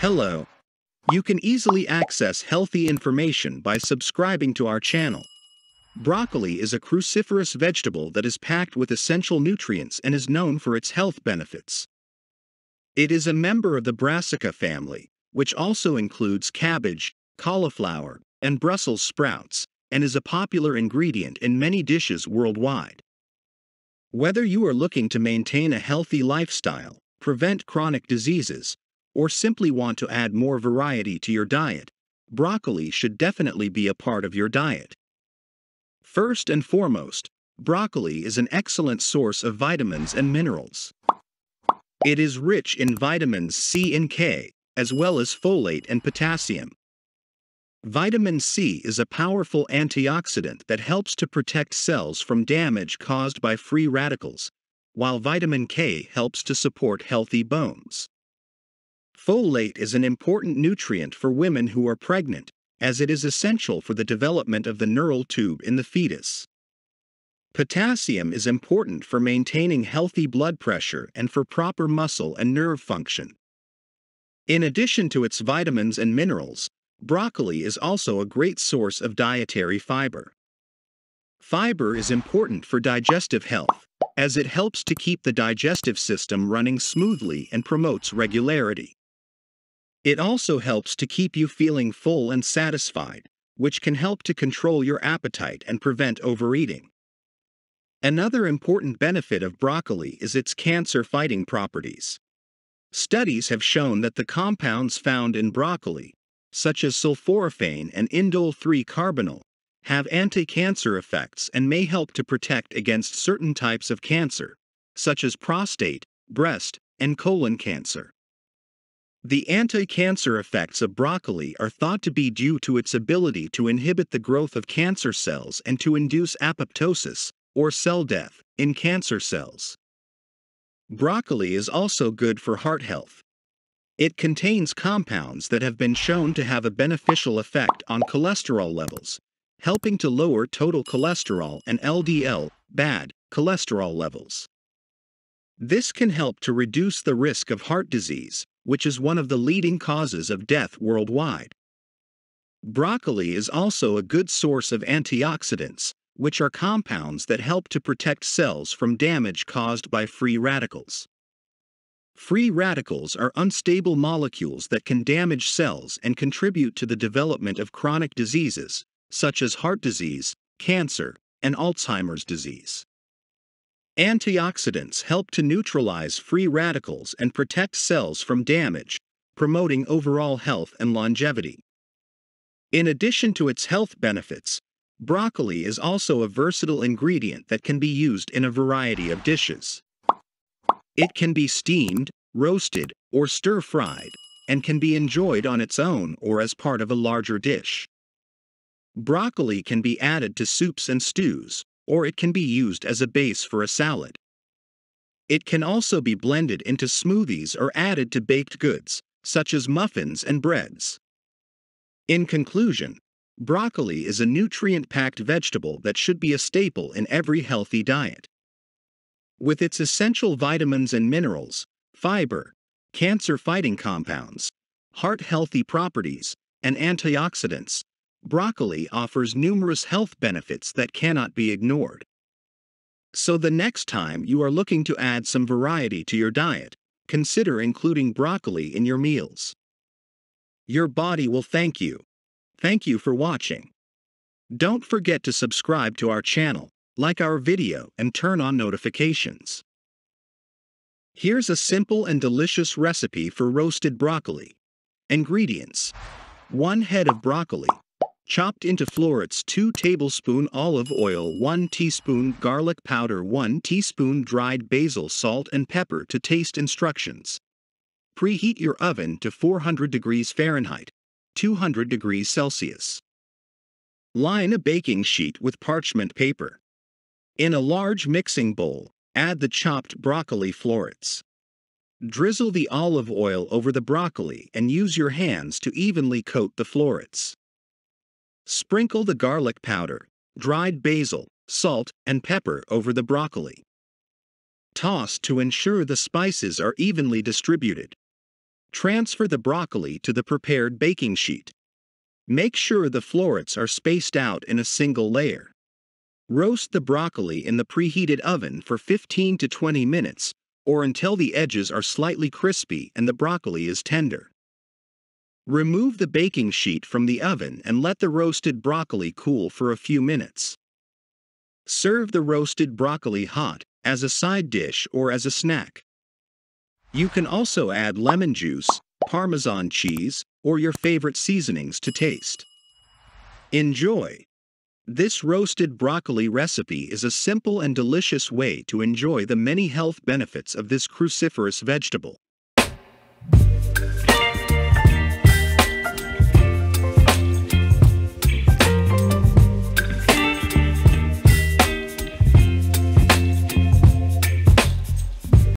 Hello. You can easily access healthy information by subscribing to our channel. Broccoli is a cruciferous vegetable that is packed with essential nutrients and is known for its health benefits. It is a member of the Brassica family, which also includes cabbage, cauliflower, and Brussels sprouts, and is a popular ingredient in many dishes worldwide. Whether you are looking to maintain a healthy lifestyle, prevent chronic diseases, or simply want to add more variety to your diet, broccoli should definitely be a part of your diet. First and foremost, broccoli is an excellent source of vitamins and minerals. It is rich in vitamins C and K, as well as folate and potassium. Vitamin C is a powerful antioxidant that helps to protect cells from damage caused by free radicals, while vitamin K helps to support healthy bones. Folate is an important nutrient for women who are pregnant, as it is essential for the development of the neural tube in the fetus. Potassium is important for maintaining healthy blood pressure and for proper muscle and nerve function. In addition to its vitamins and minerals, broccoli is also a great source of dietary fiber. Fiber is important for digestive health, as it helps to keep the digestive system running smoothly and promotes regularity. It also helps to keep you feeling full and satisfied, which can help to control your appetite and prevent overeating. Another important benefit of broccoli is its cancer fighting properties. Studies have shown that the compounds found in broccoli, such as sulforaphane and indole 3 carbinol, have anti cancer effects and may help to protect against certain types of cancer, such as prostate, breast, and colon cancer. The anti-cancer effects of broccoli are thought to be due to its ability to inhibit the growth of cancer cells and to induce apoptosis, or cell death, in cancer cells. Broccoli is also good for heart health. It contains compounds that have been shown to have a beneficial effect on cholesterol levels, helping to lower total cholesterol and LDL, bad, cholesterol levels. This can help to reduce the risk of heart disease, which is one of the leading causes of death worldwide. Broccoli is also a good source of antioxidants, which are compounds that help to protect cells from damage caused by free radicals. Free radicals are unstable molecules that can damage cells and contribute to the development of chronic diseases, such as heart disease, cancer, and Alzheimer's disease. Antioxidants help to neutralize free radicals and protect cells from damage, promoting overall health and longevity. In addition to its health benefits, broccoli is also a versatile ingredient that can be used in a variety of dishes. It can be steamed, roasted, or stir-fried, and can be enjoyed on its own or as part of a larger dish. Broccoli can be added to soups and stews, or it can be used as a base for a salad. It can also be blended into smoothies or added to baked goods, such as muffins and breads. In conclusion, broccoli is a nutrient packed vegetable that should be a staple in every healthy diet. With its essential vitamins and minerals, fiber, cancer fighting compounds, heart healthy properties, and antioxidants, broccoli offers numerous health benefits that cannot be ignored. So the next time you are looking to add some variety to your diet, consider including broccoli in your meals. Your body will thank you. Thank you for watching. Don't forget to subscribe to our channel, like our video, and turn on notifications. Here's a simple and delicious recipe for roasted broccoli. Ingredients 1 head of broccoli, Chopped into florets 2 tablespoon olive oil 1 teaspoon garlic powder 1 teaspoon dried basil salt and pepper to taste instructions. Preheat your oven to 400 degrees Fahrenheit, 200 degrees Celsius. Line a baking sheet with parchment paper. In a large mixing bowl, add the chopped broccoli florets. Drizzle the olive oil over the broccoli and use your hands to evenly coat the florets. Sprinkle the garlic powder, dried basil, salt, and pepper over the broccoli. Toss to ensure the spices are evenly distributed. Transfer the broccoli to the prepared baking sheet. Make sure the florets are spaced out in a single layer. Roast the broccoli in the preheated oven for 15 to 20 minutes or until the edges are slightly crispy and the broccoli is tender. Remove the baking sheet from the oven and let the roasted broccoli cool for a few minutes. Serve the roasted broccoli hot, as a side dish or as a snack. You can also add lemon juice, Parmesan cheese, or your favorite seasonings to taste. Enjoy! This roasted broccoli recipe is a simple and delicious way to enjoy the many health benefits of this cruciferous vegetable.